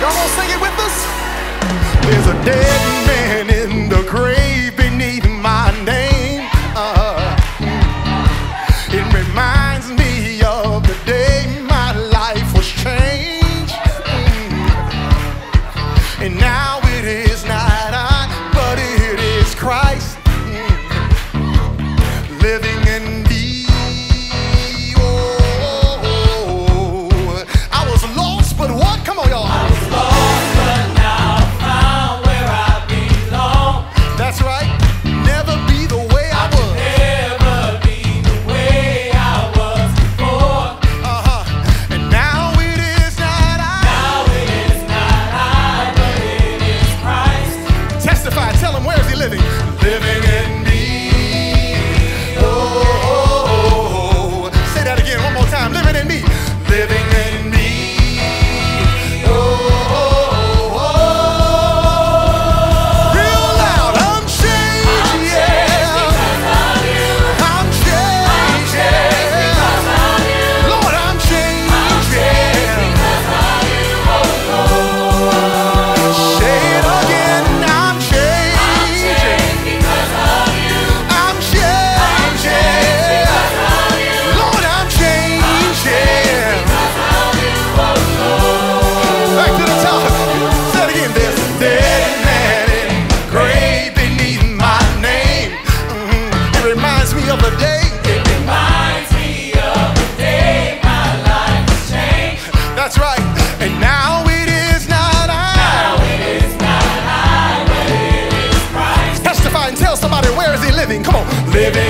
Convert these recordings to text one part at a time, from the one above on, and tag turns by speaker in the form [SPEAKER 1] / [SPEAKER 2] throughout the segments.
[SPEAKER 1] Y'all gonna sing it with us? There's a dead man in the grave beneath my name. Uh, it reminds me of the day my life was changed. Mm. And now it is not I, but it is Christ mm. living. living.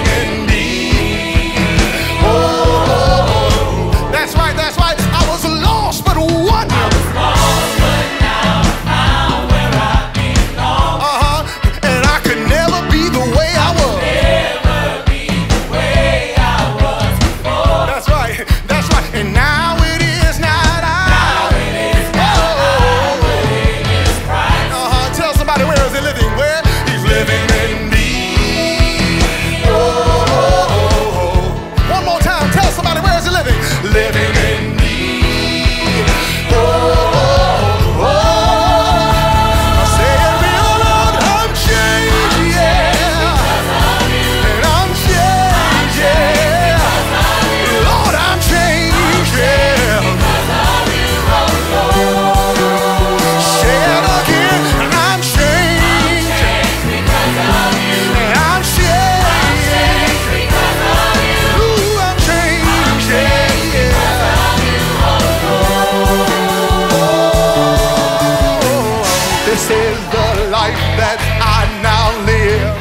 [SPEAKER 1] This is the life that I now live.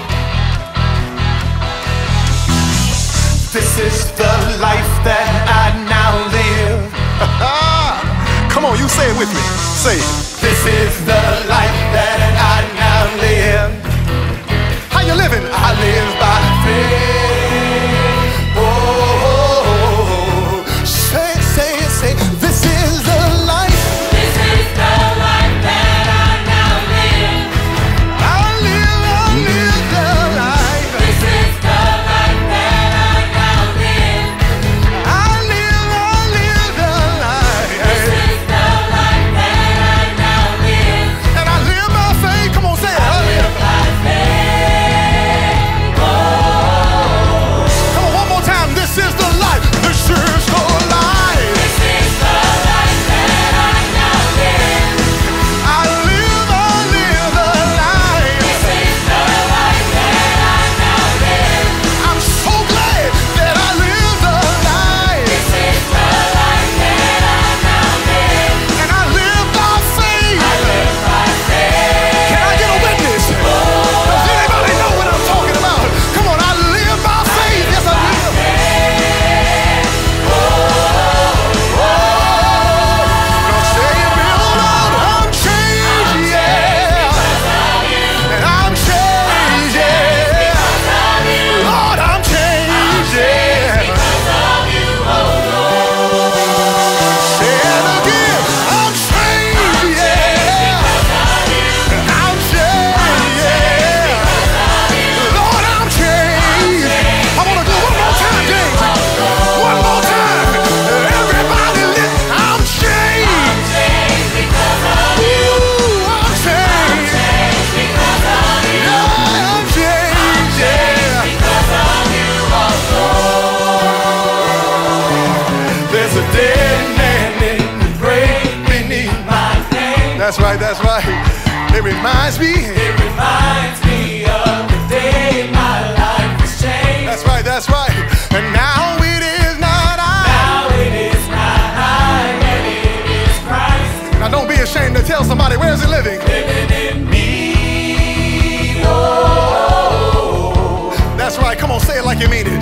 [SPEAKER 1] This is the life that I now live. Come on, you say it with me. Say it. This is the life that I now live. How you living? I live by faith. That's right, that's right. It reminds me.
[SPEAKER 2] It reminds me of the day my life was changed.
[SPEAKER 1] That's right, that's right. And now it is not I.
[SPEAKER 2] Now it is not I, but it is Christ
[SPEAKER 1] Now don't be ashamed to tell somebody where's he living.
[SPEAKER 2] living in me. Oh,
[SPEAKER 1] That's right. Come on, say it like you mean it.